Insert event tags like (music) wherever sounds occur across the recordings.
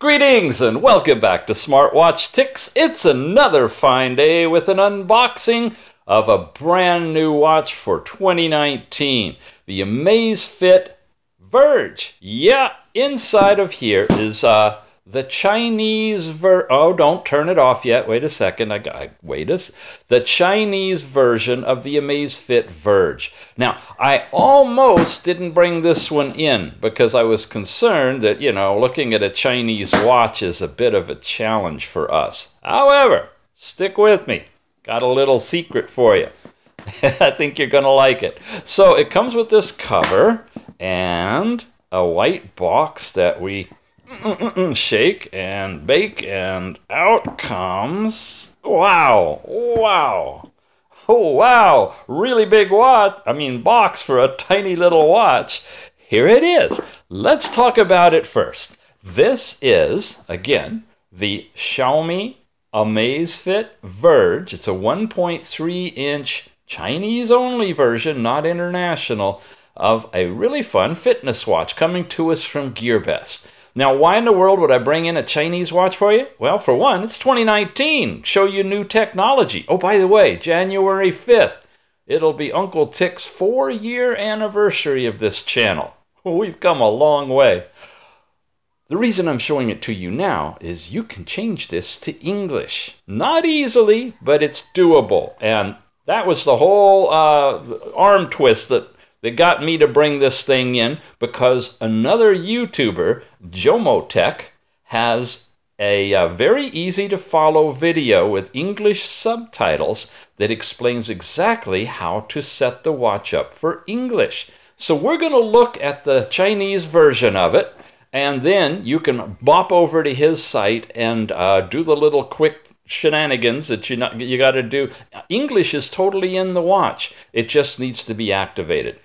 Greetings and welcome back to Smartwatch Ticks. It's another fine day with an unboxing of a brand new watch for 2019. The Amazfit Verge. Yeah, inside of here is uh, the Chinese ver oh don't turn it off yet. Wait a second. I got wait a the Chinese version of the Amazfit Verge. Now I almost didn't bring this one in because I was concerned that you know looking at a Chinese watch is a bit of a challenge for us. However stick with me. Got a little secret for you. (laughs) I think you're gonna like it. So it comes with this cover and a white box that we shake and bake, and out comes. Wow! Wow! Oh, wow! Really big watch. I mean, box for a tiny little watch. Here it is. Let's talk about it first. This is, again, the Xiaomi Amazfit Verge. It's a 1.3 inch Chinese only version, not international, of a really fun fitness watch coming to us from GearBest. Now, why in the world would I bring in a Chinese watch for you? Well, for one, it's 2019. Show you new technology. Oh, by the way, January 5th, it'll be Uncle Tick's four year anniversary of this channel. (laughs) We've come a long way. The reason I'm showing it to you now is you can change this to English. Not easily, but it's doable. And that was the whole uh, arm twist that that got me to bring this thing in because another YouTuber, Jomotech, has a, a, very easy to follow video with English subtitles that explains exactly how to set the watch up for English. So we're going to look at the Chinese version of it, and then you can bop over to his site and uh, do the little quick shenanigans that you not, you got to do. English is totally in the watch. It just needs to be activated.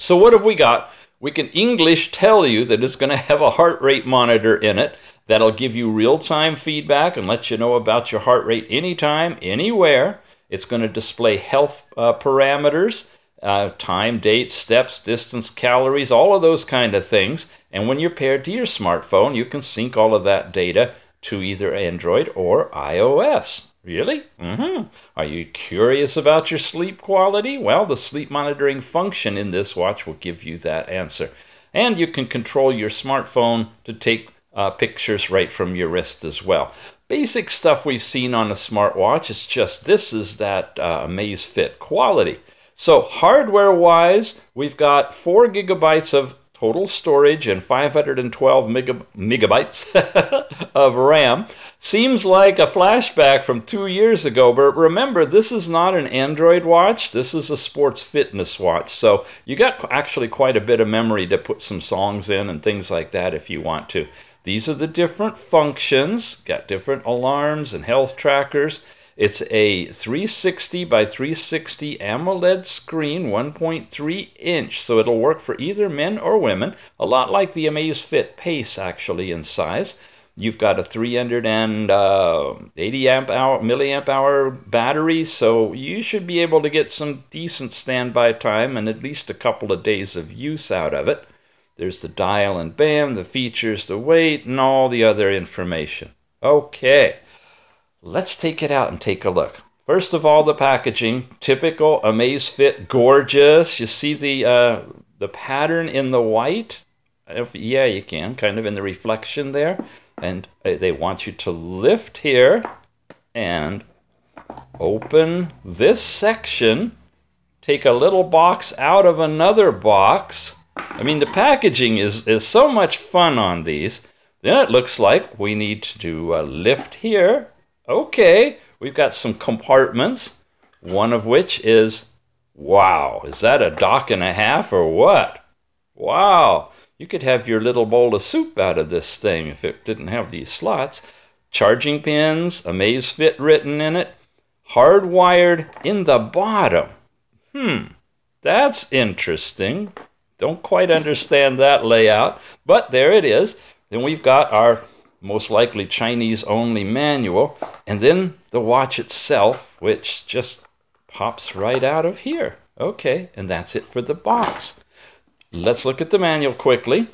So what have we got? We can English tell you that it's going to have a heart rate monitor in it that'll give you real-time feedback and let you know about your heart rate anytime, anywhere. It's going to display health uh, parameters, uh, time, date, steps, distance, calories, all of those kind of things. And when you're paired to your smartphone, you can sync all of that data to either Android or iOS. Really? Mm-hmm. Are you curious about your sleep quality? Well, the sleep monitoring function in this watch will give you that answer. And you can control your smartphone to take uh, pictures right from your wrist as well. Basic stuff we've seen on a smartwatch. It's just this is that uh, Amazfit quality. So hardware wise, we've got four gigabytes of total storage and 512 megabytes (laughs) of RAM. Seems like a flashback from two years ago, but remember, this is not an Android watch. This is a sports fitness watch. So you got actually quite a bit of memory to put some songs in and things like that if you want to. These are the different functions, got different alarms and health trackers. It's a 360 by 360 AMOLED screen, 1.3 inch, so it'll work for either men or women, a lot like the Amazfit Pace actually in size. You've got a 380 uh, amp hour, milliamp hour battery, so you should be able to get some decent standby time and at least a couple of days of use out of it. There's the dial and band, the features, the weight, and all the other information. Okay. Let's take it out and take a look. First of all, the packaging, typical Amazfit, gorgeous. You see the uh, the pattern in the white? If, yeah, you can, kind of in the reflection there. And uh, they want you to lift here and open this section, take a little box out of another box. I mean, the packaging is, is so much fun on these. Then it looks like we need to do uh, lift here Okay, we've got some compartments, one of which is, wow, is that a dock and a half or what? Wow, you could have your little bowl of soup out of this thing if it didn't have these slots. Charging pins, Amazfit written in it, hardwired in the bottom. Hmm, that's interesting. Don't quite understand that layout, but there it is. Then we've got our most likely Chinese only manual, and then the watch itself, which just pops right out of here. Okay, and that's it for the box. Let's look at the manual quickly.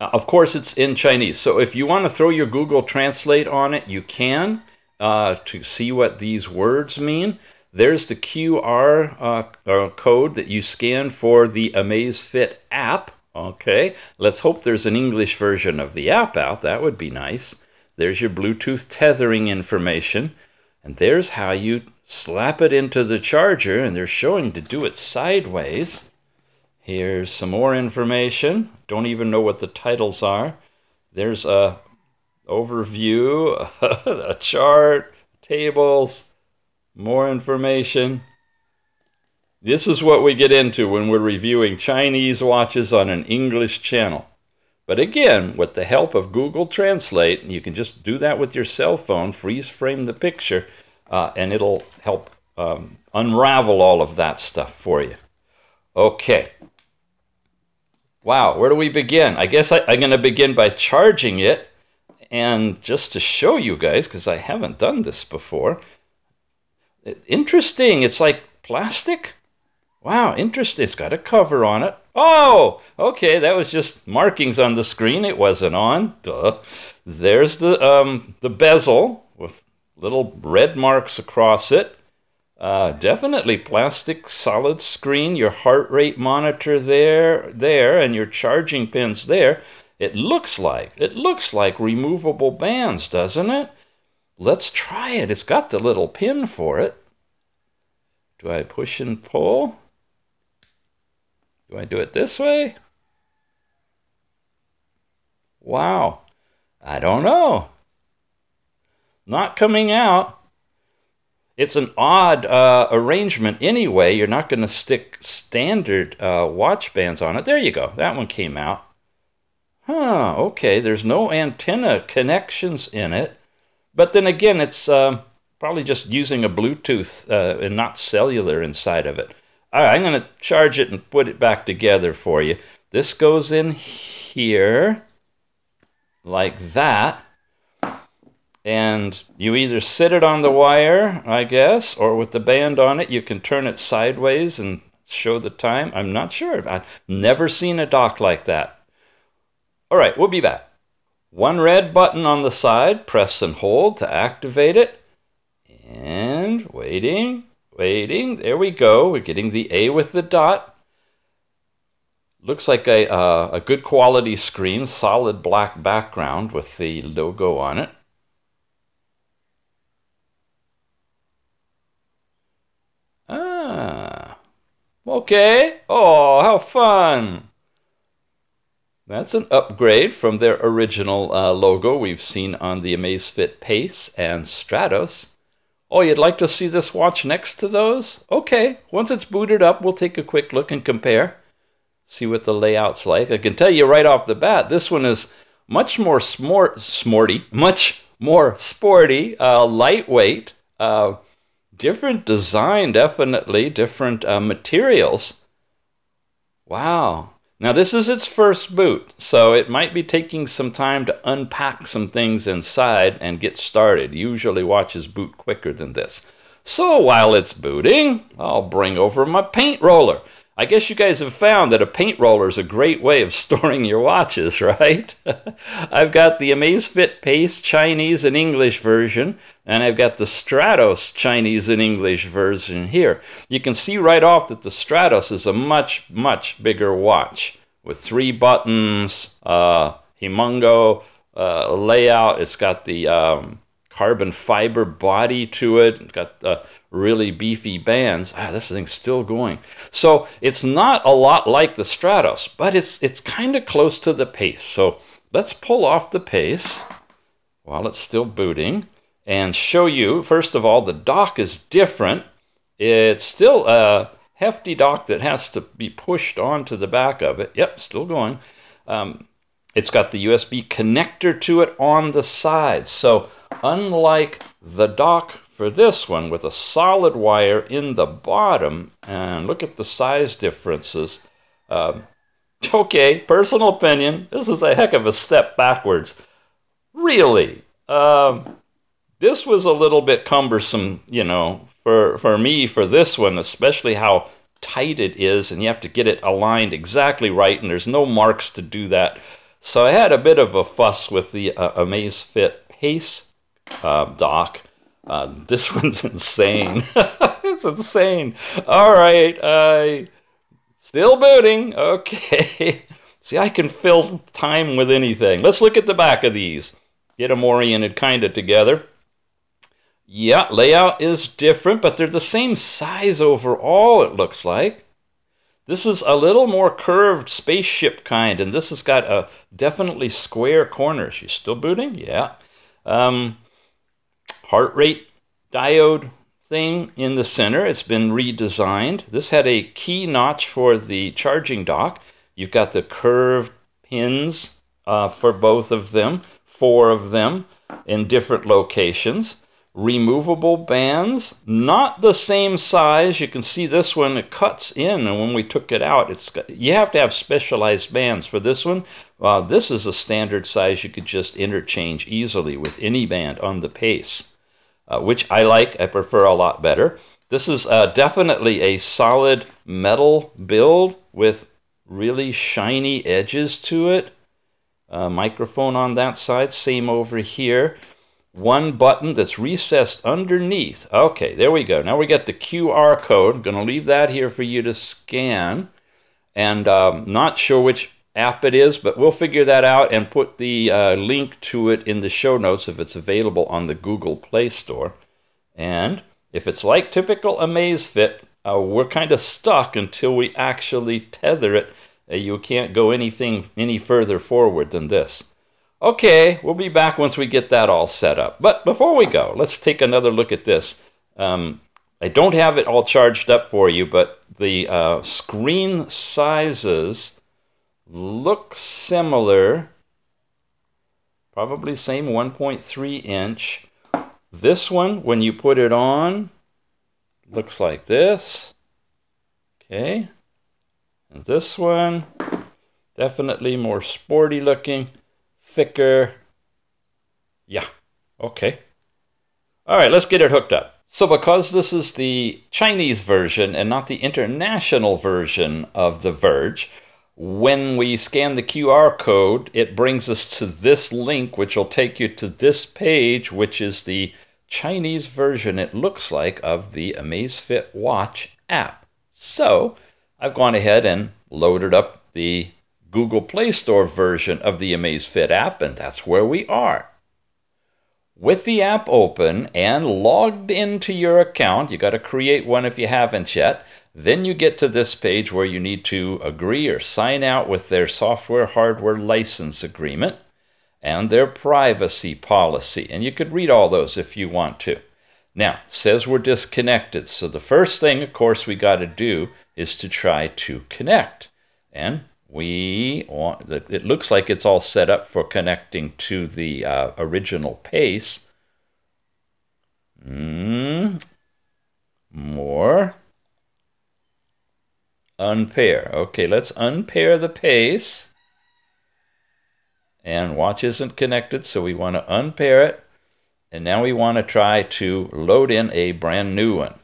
Uh, of course, it's in Chinese. So if you want to throw your Google Translate on it, you can uh, to see what these words mean. There's the QR uh, uh, code that you scan for the Amazfit app. Okay, let's hope there's an English version of the app out. That would be nice. There's your Bluetooth tethering information. And there's how you slap it into the charger. And they're showing to do it sideways. Here's some more information. Don't even know what the titles are. There's a overview, (laughs) a chart, tables, more information. This is what we get into when we're reviewing Chinese watches on an English channel. But again, with the help of Google Translate, you can just do that with your cell phone, freeze frame the picture, uh, and it'll help um, unravel all of that stuff for you. Okay. Wow, where do we begin? I guess I, I'm going to begin by charging it. And just to show you guys, because I haven't done this before, interesting. It's like plastic. Wow, interesting. It's got a cover on it. Oh, okay. That was just markings on the screen. It wasn't on. Duh. There's the um, the bezel with little red marks across it. Uh, definitely plastic solid screen. Your heart rate monitor there, there, and your charging pins there. It looks like it looks like removable bands, doesn't it? Let's try it. It's got the little pin for it. Do I push and pull? Do I do it this way? Wow. I don't know. Not coming out. It's an odd uh, arrangement anyway. You're not going to stick standard uh, watch bands on it. There you go. That one came out. Huh, okay. There's no antenna connections in it. But then again, it's uh, probably just using a Bluetooth uh, and not cellular inside of it. All right, I'm going to charge it and put it back together for you. This goes in here like that. And you either sit it on the wire, I guess, or with the band on it, you can turn it sideways and show the time. I'm not sure. I've never seen a dock like that. All right, we'll be back. One red button on the side, press and hold to activate it. And waiting, Waiting. There we go. We're getting the A with the dot. Looks like a, uh, a good quality screen, solid black background with the logo on it. Ah, okay. Oh, how fun. That's an upgrade from their original uh, logo we've seen on the Amazfit Pace and Stratos. Oh, you'd like to see this watch next to those? Okay, once it's booted up, we'll take a quick look and compare. See what the layout's like. I can tell you right off the bat, this one is much more smart, smarty, much more sporty, uh, lightweight, uh, different design, definitely, different uh, materials. Wow. Now, this is its first boot, so it might be taking some time to unpack some things inside and get started. Usually watches boot quicker than this. So while it's booting, I'll bring over my paint roller. I guess you guys have found that a paint roller is a great way of (laughs) storing your watches, right? (laughs) I've got the Amazfit Pace Chinese and English version, and I've got the Stratos Chinese and English version here. You can see right off that the Stratos is a much, much bigger watch with three buttons, uh, Himongo uh, layout. It's got the um, carbon fiber body to it. It's got uh, really beefy bands. Ah, this thing's still going. So it's not a lot like the Stratos, but it's it's kind of close to the pace. So let's pull off the pace while it's still booting and show you, first of all, the dock is different. It's still a hefty dock that has to be pushed onto the back of it. Yep, still going. Um, it's got the USB connector to it on the sides. So unlike the dock for this one with a solid wire in the bottom. And look at the size differences. Um, okay, personal opinion, this is a heck of a step backwards. Really, um, this was a little bit cumbersome, you know, for, for me for this one, especially how tight it is and you have to get it aligned exactly right and there's no marks to do that. So I had a bit of a fuss with the uh, Amazfit Pace uh, dock. Uh, (laughs) this one's insane. (laughs) it's insane. All right, uh, still booting. Okay. (laughs) See, I can fill time with anything. Let's look at the back of these. Get them oriented kind of together. Yeah, layout is different, but they're the same size overall, it looks like. This is a little more curved spaceship kind, and this has got a definitely square corners. You still booting? Yeah. Um, heart rate diode thing in the center. It's been redesigned. This had a key notch for the charging dock. You've got the curved pins uh, for both of them, four of them in different locations removable bands, not the same size. You can see this one, it cuts in, and when we took it out, it's you have to have specialized bands for this one. Uh, this is a standard size you could just interchange easily with any band on the pace, uh, which I like, I prefer a lot better. This is uh, definitely a solid metal build with really shiny edges to it. Uh, microphone on that side, same over here one button that's recessed underneath. Okay, there we go. Now we get the QR code. I'm going to leave that here for you to scan. And um, not sure which app it is, but we'll figure that out and put the uh, link to it in the show notes if it's available on the Google Play Store. And if it's like typical Amazfit, uh, we're kind of stuck until we actually tether it. Uh, you can't go anything any further forward than this. Okay, we'll be back once we get that all set up. But before we go, let's take another look at this. Um, I don't have it all charged up for you, but the uh, screen sizes look similar. Probably same 1.3 inch. This one, when you put it on, looks like this. Okay. And this one, definitely more sporty looking thicker. Yeah, okay. All right, let's get it hooked up. So because this is the Chinese version and not the international version of the Verge, when we scan the QR code, it brings us to this link, which will take you to this page, which is the Chinese version, it looks like, of the Amazfit Watch app. So I've gone ahead and loaded up the Google Play Store version of the Amazfit app, and that's where we are. With the app open and logged into your account, you got to create one if you haven't yet. Then you get to this page where you need to agree or sign out with their software hardware license agreement and their privacy policy. And you could read all those if you want to. Now, says we're disconnected. So the first thing, of course, we got to do is to try to connect. And we want, it looks like it's all set up for connecting to the uh, original pace. Mm. More. Unpair. Okay, let's unpair the pace. And watch isn't connected, so we want to unpair it. And now we want to try to load in a brand new one.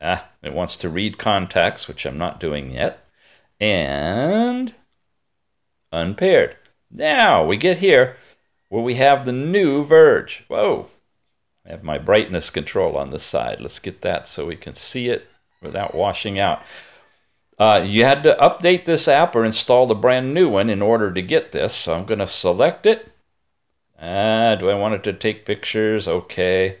Ah, it wants to read contacts, which I'm not doing yet and unpaired. Now we get here where we have the new Verge. Whoa, I have my brightness control on the side. Let's get that so we can see it without washing out. Uh, you had to update this app or install the brand new one in order to get this. So I'm going to select it. Uh, do I want it to take pictures? Okay.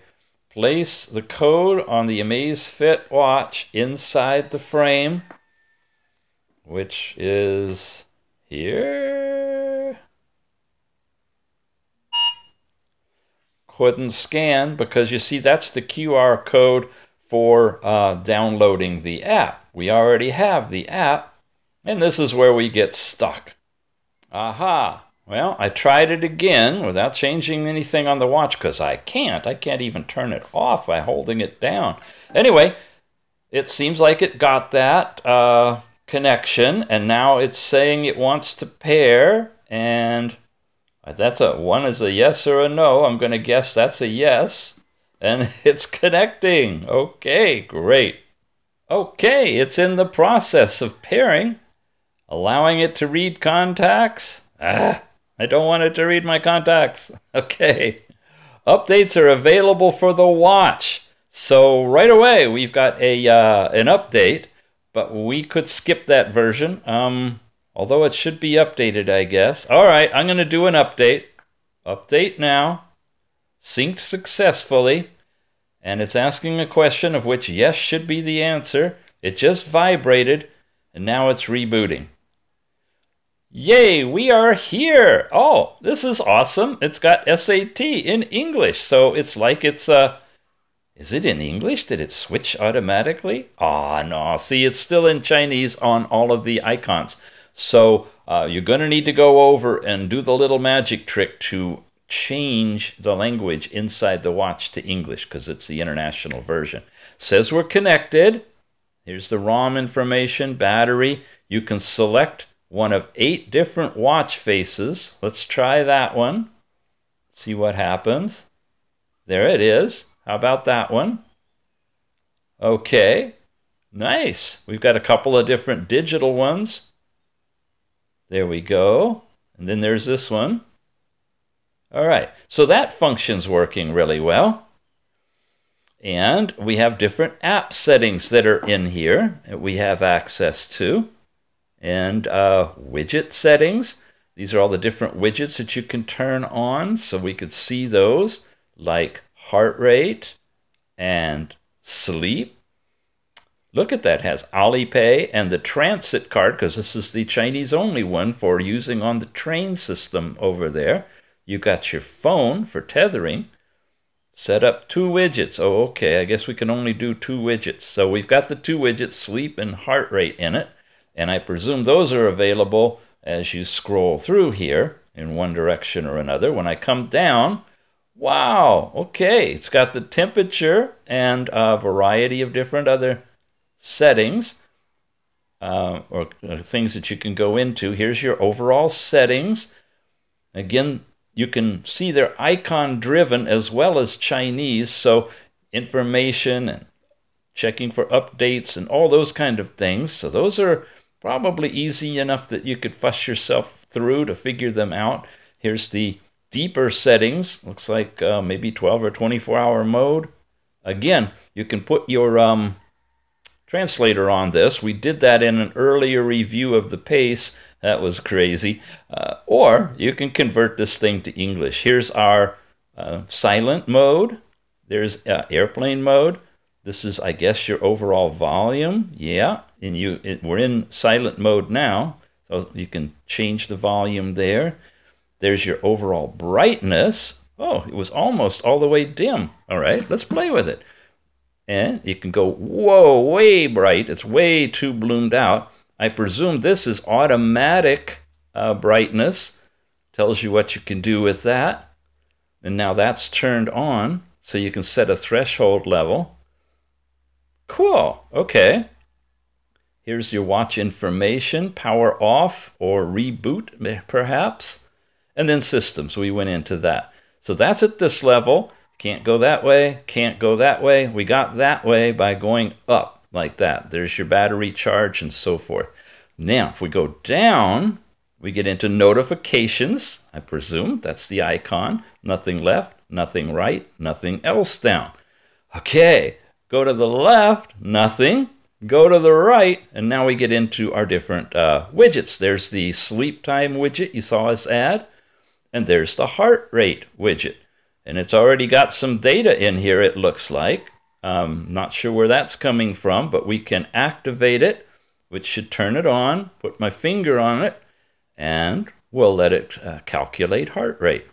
Place the code on the Amazfit watch inside the frame which is here. Couldn't scan because you see that's the QR code for uh, downloading the app. We already have the app, and this is where we get stuck. Aha! Well, I tried it again without changing anything on the watch because I can't. I can't even turn it off by holding it down. Anyway, it seems like it got that. Uh, connection, and now it's saying it wants to pair, and that's a one is a yes or a no. I'm going to guess that's a yes, and (laughs) it's connecting. Okay, great. Okay, it's in the process of pairing, allowing it to read contacts. Ah, I don't want it to read my contacts. (laughs) Okay. Updates are available for the watch. So right away, we've got a uh, an update, but we could skip that version. Um, although it should be updated, I guess. All right, I'm going to do an update. Update now. Synced successfully. And it's asking a question of which yes should be the answer. It just vibrated, and now it's rebooting. Yay, we are here! Oh, this is awesome. It's got SAT in English, so it's like it's Uh, is it in English? Did it switch automatically? Ah, oh, no. See, it's still in Chinese on all of the icons. So uh, you're going to need to go over and do the little magic trick to change the language inside the watch to English because it's the international version. Says we're connected. Here's the ROM information, battery. You can select one of eight different watch faces. Let's try that one. See what happens. There it is. How about that one? Okay, nice. We've got a couple of different digital ones. There we go. And then there's this one. All right, so that function's working really well. And we have different app settings that are in here that we have access to. And uh, widget settings. These are all the different widgets that you can turn on so we could see those like heart rate and sleep. Look at that, has Alipay and the transit card because this is the Chinese only one for using on the train system over there. You got your phone for tethering Set up two widgets. Oh, okay, I guess we can only do two widgets. So we've got the two widgets, sleep and heart rate in it. And I presume those are available as you scroll through here in one direction or another. When I come down, wow, okay, it's got the temperature and a variety of different other settings uh, or uh, things that you can go into. Here's your overall settings. Again, you can see they're icon driven as well as Chinese. So information and checking for updates and all those kind of things. So those are probably easy enough that you could fuss yourself through to figure them out. Here's the deeper settings. Looks like uh, maybe 12 or 24 hour mode. Again, you can put your um, translator on this. We did that in an earlier review of the pace that was crazy. Uh, or you can convert this thing to English. Here's our uh, silent mode. There's uh, airplane mode. This is, I guess, your overall volume. Yeah, and you it, we're in silent mode now, so you can change the volume there. There's your overall brightness. Oh, it was almost all the way dim. All right, let's play with it. And you can go, whoa, way bright. It's way too bloomed out. I presume this is automatic uh, brightness. Tells you what you can do with that. And now that's turned on, so you can set a threshold level. Cool, okay. Here's your watch information, power off or reboot perhaps. And then systems, we went into that. So that's at this level. Can't go that way, can't go that way. We got that way by going up like that. There's your battery charge and so forth. Now, if we go down, we get into notifications, I presume. That's the icon. Nothing left, nothing right, nothing else down. Okay, go to the left, nothing. Go to the right, and now we get into our different uh, widgets. There's the sleep time widget you saw us add, and there's the heart rate widget. And it's already got some data in here, it looks like. Um, not sure where that's coming from, but we can activate it, which should turn it on, put my finger on it, and we'll let it uh, calculate heart rate.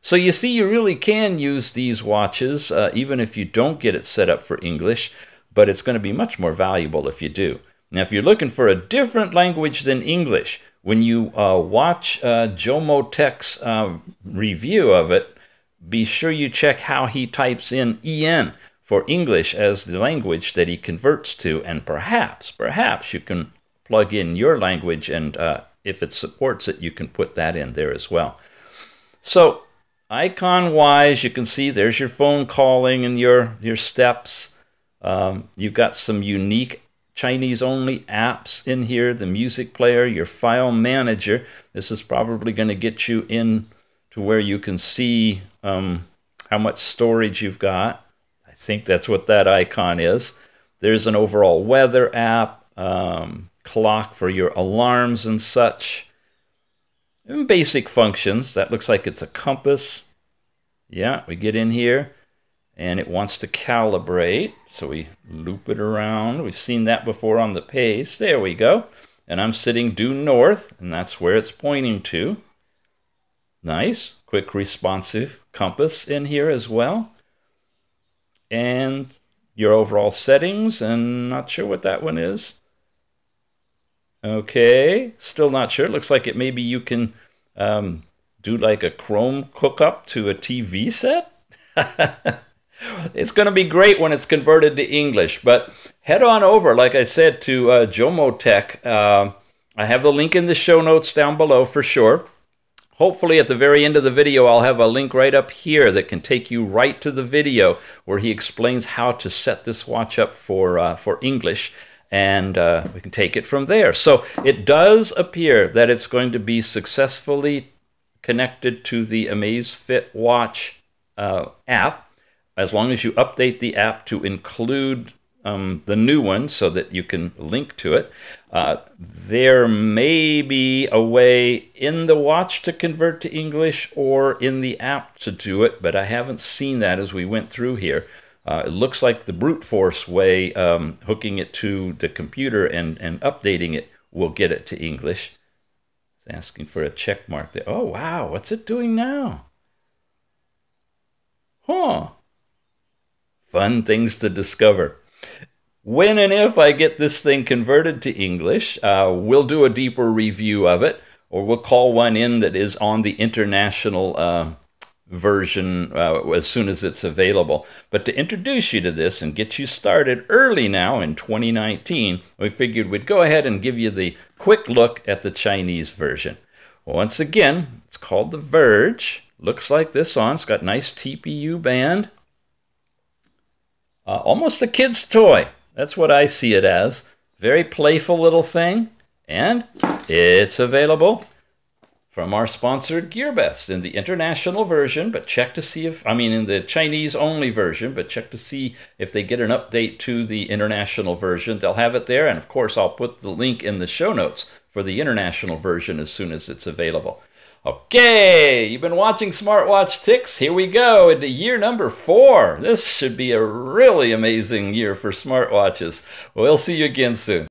So you see, you really can use these watches, uh, even if you don't get it set up for English, but it's going to be much more valuable if you do. Now, if you're looking for a different language than English, when you uh, watch uh, Jomo Tech's uh, review of it, be sure you check how he types in EN for English as the language that he converts to, and perhaps, perhaps you can plug in your language, and uh, if it supports it, you can put that in there as well. So, icon-wise, you can see there's your phone calling and your, your steps. Um, you've got some unique Chinese only apps in here, the music player, your file manager. This is probably going to get you in to where you can see um, how much storage you've got. I think that's what that icon is. There's an overall weather app, um, clock for your alarms and such. And basic functions. That looks like it's a compass. Yeah, we get in here and it wants to calibrate. So we loop it around. We've seen that before on the pace. There we go. And I'm sitting due north, and that's where it's pointing to. Nice, quick responsive compass in here as well. And your overall settings, and not sure what that one is. Okay, still not sure. Looks like it maybe you can um, do like a Chrome hookup to a TV set. (laughs) it's going to be great when it's converted to English. But head on over, like I said, to uh, Jomo Tech. Uh, I have the link in the show notes down below for sure. Hopefully at the very end of the video, I'll have a link right up here that can take you right to the video where he explains how to set this watch up for, uh, for English and uh, we can take it from there. So it does appear that it's going to be successfully connected to the Amazfit watch uh, app as long as you update the app to include um, the new one so that you can link to it. Uh, there may be a way in the watch to convert to English or in the app to do it, but I haven't seen that as we went through here. Uh, it looks like the brute force way, um, hooking it to the computer and, and updating it, will get it to English. It's asking for a check mark there. Oh, wow, what's it doing now? Huh fun things to discover. When and if I get this thing converted to English, uh, we'll do a deeper review of it, or we'll call one in that is on the international uh, version uh, as soon as it's available. But to introduce you to this and get you started early now in 2019, we figured we'd go ahead and give you the quick look at the Chinese version. Once again, it's called the Verge. Looks like this on. It's got nice TPU band. Uh, almost a kid's toy. That's what I see it as. Very playful little thing. And it's available from our sponsor GearBest in the international version, but check to see if, I mean, in the Chinese only version, but check to see if they get an update to the international version. They'll have it there. And of course, I'll put the link in the show notes for the international version as soon as it's available. Okay, you've been watching Smartwatch Ticks. Here we go into year number four. This should be a really amazing year for smartwatches. We'll see you again soon.